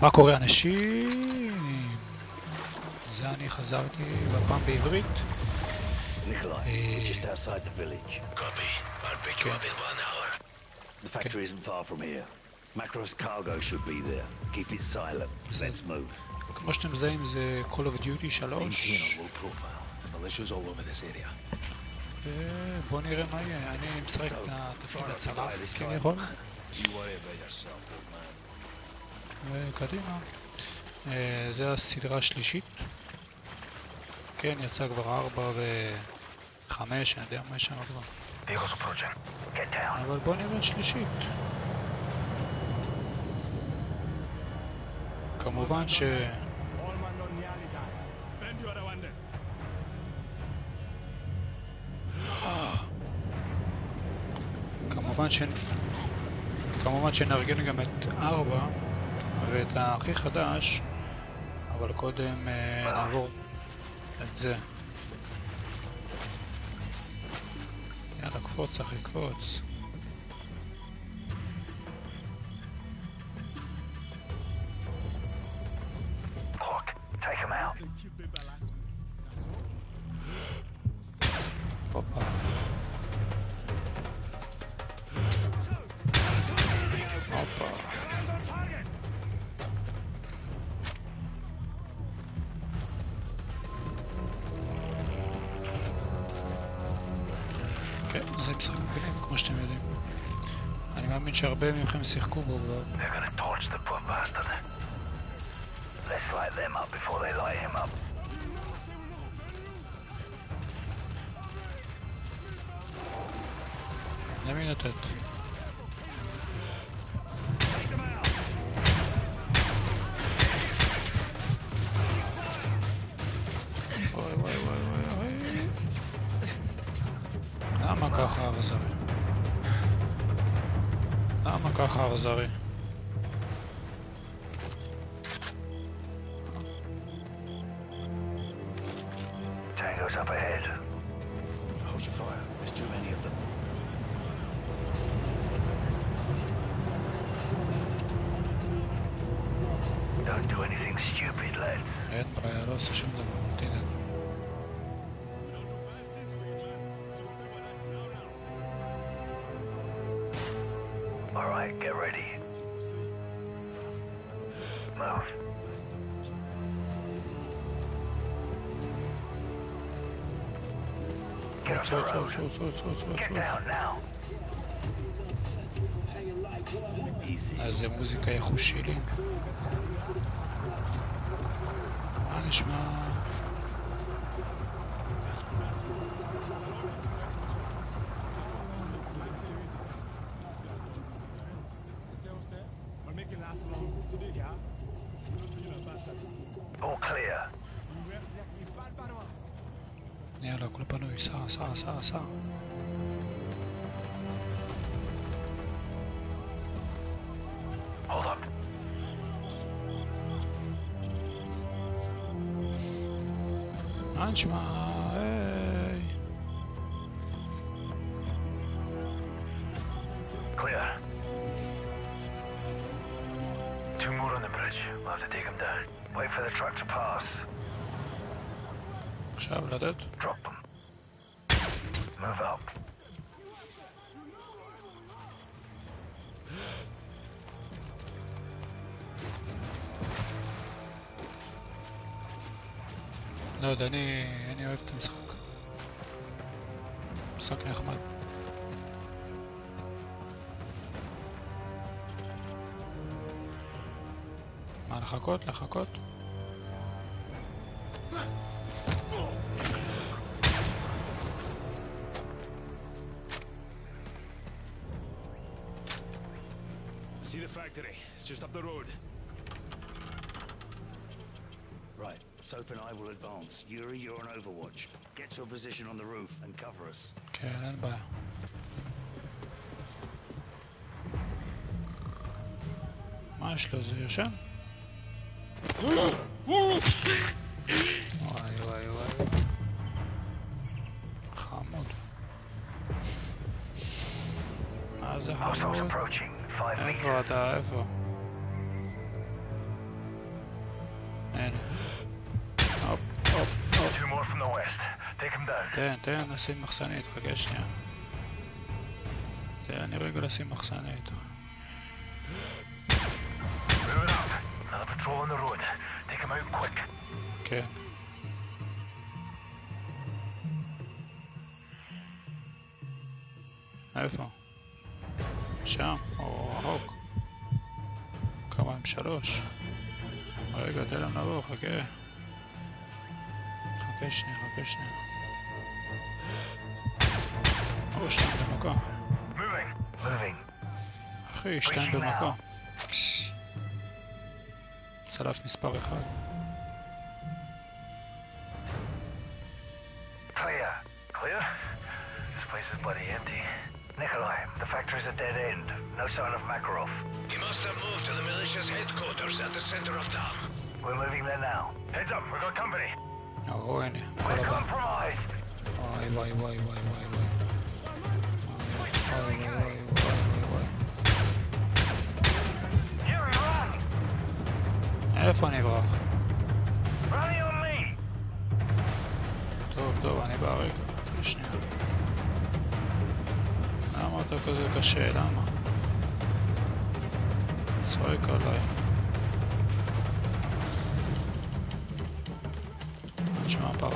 מה קורה אנשים? זה אני חזרתי בפעם בעברית. Nikolai, Eh. we're just outside the village. Copy. I'll pick you Okay. up in one hour. The factory isn't far from here. Macro's cargo should be there. Keep it silent. Let's move. כמו שאתם מזהים זה Call of Duty 3. low profile. Militias all over this area. ובוא נראה מה יהיה. אני משחק את התפקיד הצלף כביכול. וקדימה. אה, זה הסדרה השלישית. כן, יצא כבר 4 ו-5, אני יודע מה יש שם כבר. אבל בוא נראה שלישית. כמובן ש... כמובן ש... כמובן שנארגן גם את 4 ואת הכי חדש, אבל קודם אה, נעבור את זה. יאללה, קפוץ אחי, קפוץ. כן, זה משחק מגניב, כמו שאתם יודעים. אני מאמין שהרבה מכם שיחקו בו כבר. They're gonna torch the poor bastard. Let's light them up before they light him up. למי לתת? Oh, sorry. Tango's up ahead. Hold your fire. There's too many of them. Don't do anything stupid, lads. Down now. Easy. אז זה מוזיקה יחושלי. מה נשמע? Saw, saw, saw, saw. Hold up. Açma. Hey. Clear. Two more on the bridge. We'll have to take them down. Wait for the truck to pass. Shall we let it? Drop them. Move up. לא יודע, אני, אני אוהב את המשחק. משחק נחמד. מה, לחכות? לחכות? See the factory. It's just up the road. Right. Soap and I will advance. Yuri, you're on overwatch. Get to a position on the roof and cover us. Caramba. Más közösen. איפה? הנה. הופ, הופ, הופ. Two more from the west. Take them down. תן, תן, נשים מחסנית, חכה שנייה. תן לי רגע לשים מחסנית. Move it up. Another patrol on the road. Take them out quick. כן. איפה? שם, או רחוק. כמה הם שלוש? רגע, תן להם לבוא, חכה. חכה שנייה, חכה שנייה. או, שתיים במכה. אחי, שתיים במכה. צלף מספר אחד. Clear. Clear? This place is bloody empty. Nikolai, the factory's a dead end. No sign of Makarov. He must have moved to the militia's headquarters at the center of town. We're moving there now. Heads up, we've got company. No, go in. We're compromised! Vay vay vay vay vay vay. Yuri, run! Elf van Ebra. Run on me! Doğru, doğru, hani bağırıyor. Düşünüyorum. da közel şeydi ama. Soykalay. Açma baba.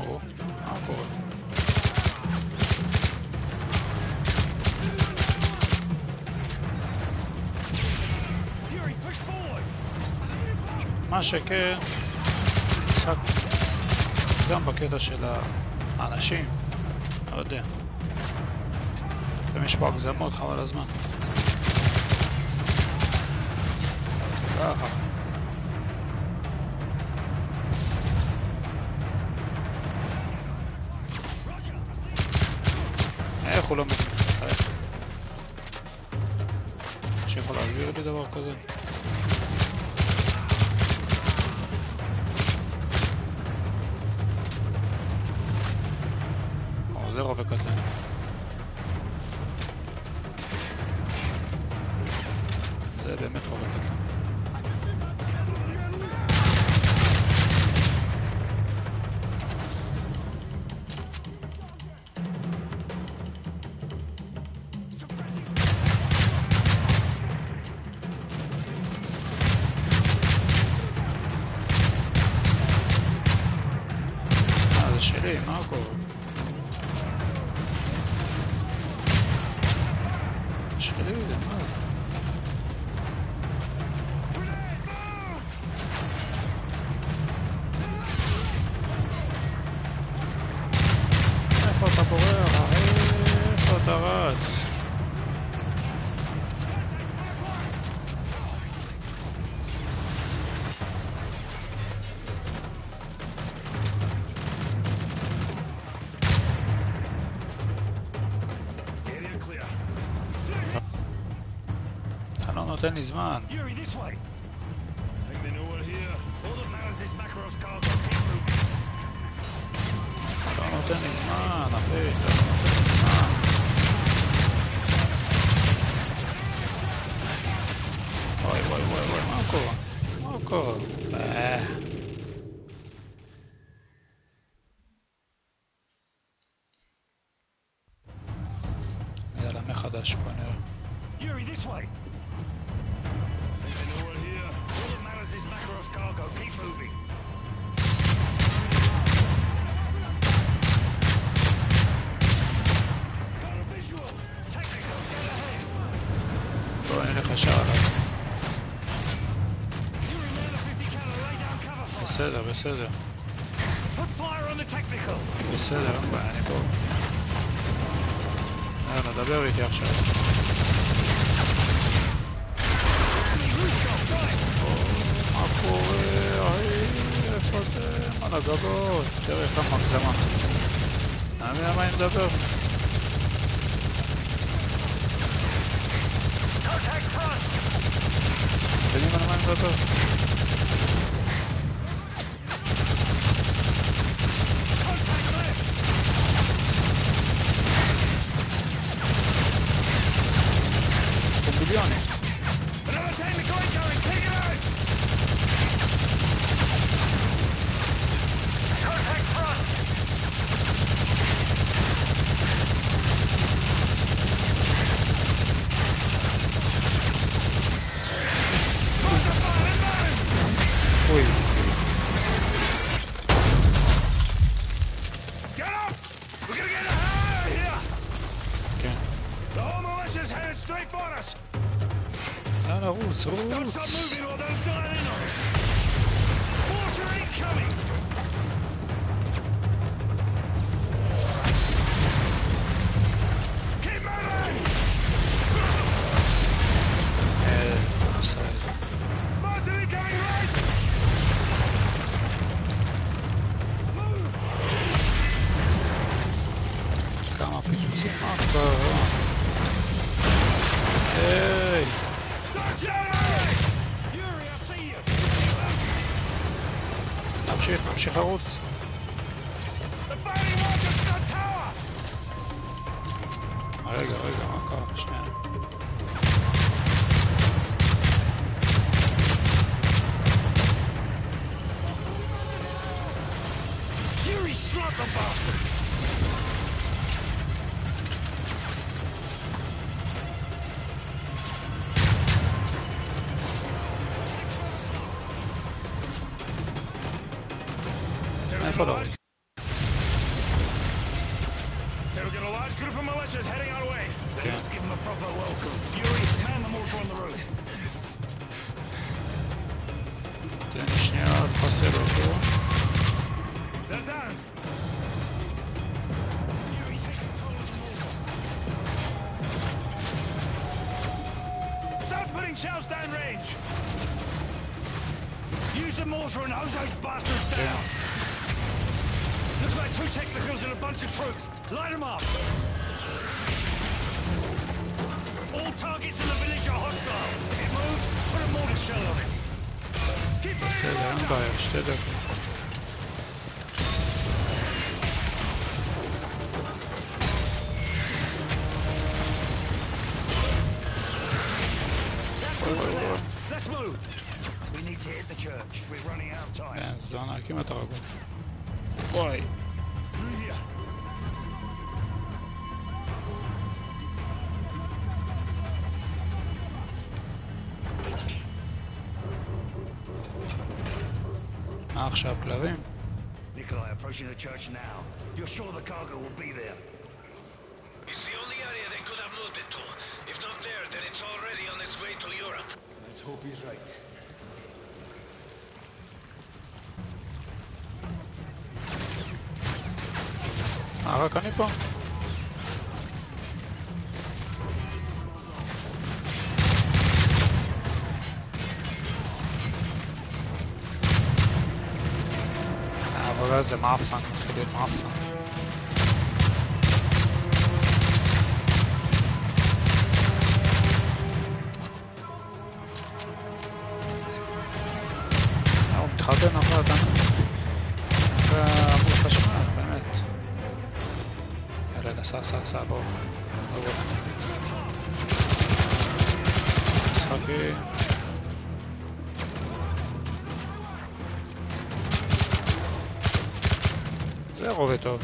Oh, ah boy. Maşeke. Sak גם בקטע של האנשים, לא יודע. לפעמים יש פה הגזמות, חבל הזמן. איך הוא לא מתחייב? שיכול להסביר לי דבר כזה? overcote là. Vous allez mettre overcote là. temporaire, arrête, t'arrête. Ah non, non, tennis man. Yuri, this way. וואי וואי וואי וואי, מה קורה? מה קורה? אה. יאללה, מחדש בוא נראה. söder. På söder umbär ni på. Även där behöver vi krascha. Man får... Ja, jag tror att man har dödor. Kör vi framåt tillsammans. Nej, men jag menar dödor. Julián. hold Start putting shells downrange! Use the mortar and hose those bastards down! Looks like two technicals and a bunch of troops. Light them up! All targets in the village are hostile. If it moves, put a mortar shell on it. Keep firing! Let's move. We need to hit the church. We're running out of time. כן, זונה, כמעט הרגו. וואי. Through here. מה עכשיו, כלבים? Nikolai, approaching the church now. You're sure the cargo will be there? hope he's right. Aga kan ik wel. Ja, aber wir sind am a ich. Zero wyto.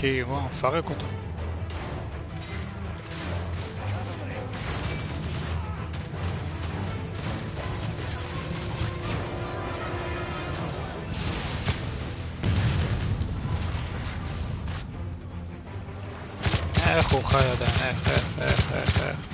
chier, moi, ouais, enfoiré contre. Eh.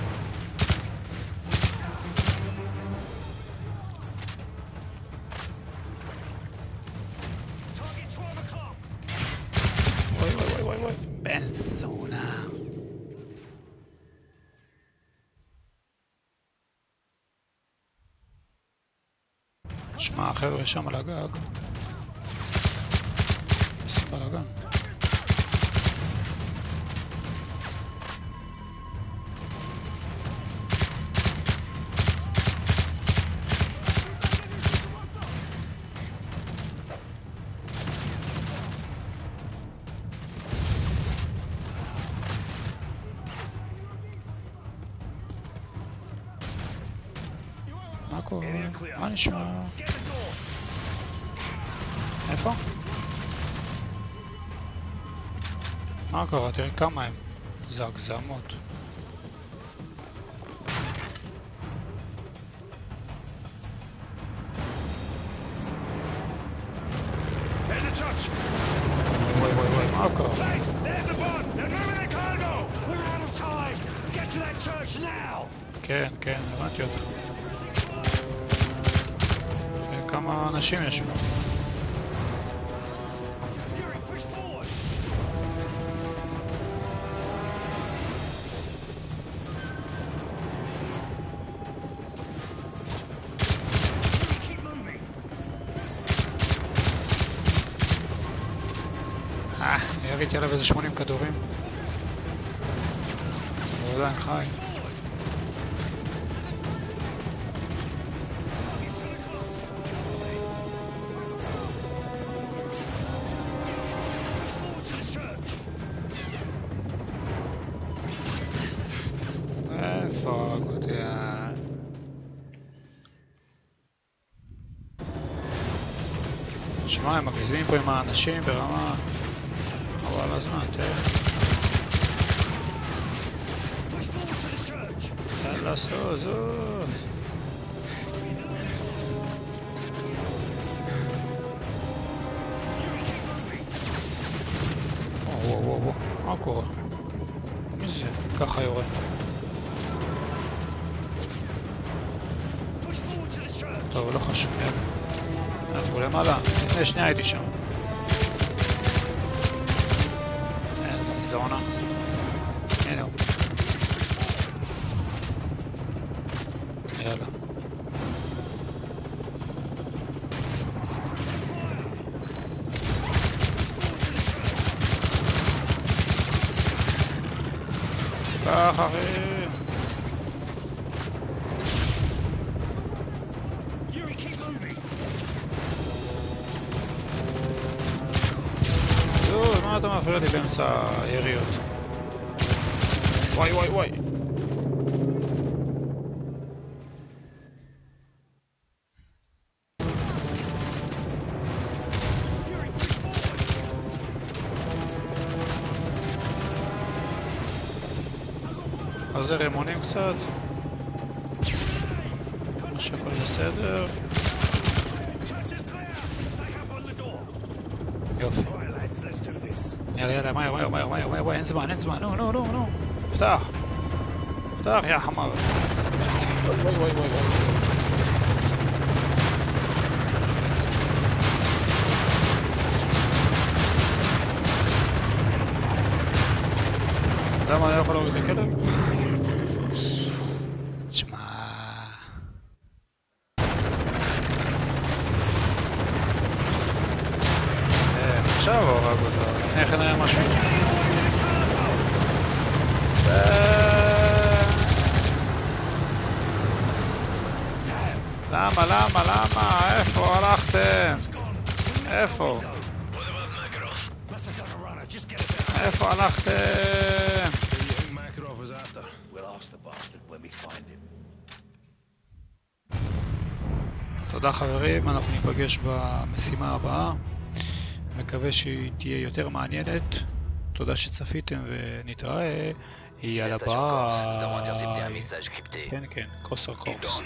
שם על הגג. עושים בלאגן. מה נשמע? מה קרה? תראה כמה הם. זה הגזמות. There's a church. וואי וואי וואי, מה קרה? Place. There's a boat. They're moving the cargo. We're out of time. Get to that church now. כן, כן, הבנתי אותך. תראה כמה אנשים יש פה. עליו איזה 80 כדורים. הוא עדיין חי. שמע, הם מגזימים פה עם האנשים ברמה... אבל הזמן, תראה. Push forward to the church. יאללה, זוז, זוז. וואו, וואו, וואו, מה קורה? מי זה? ככה יורה. Push forward to the church. טוב, לא חשוב, יאללה. איפה הוא למעלה? לפני שנייה הייתי שם. zona. Era uno. Ah, ah, eh. זוז, מה אתה מפריע לי באמצע היריות? וואי וואי וואי. Fury, push forward. חוזר רימונים קצת. כמו שהכל בסדר. Church يلا يلا مايو مايو مايو مايو مايو مايو انزمان انزمان نو نو نو نو. افتح افتح يا حمار. وي وي وي وي Tamam, ya para lo. We find him. תודה חברים, אנחנו ניפגש במשימה הבאה. מקווה שהיא תהיה יותר מעניינת. תודה שצפיתם ונתראה. יאללה ביי. כן, כן, קוסר קורס.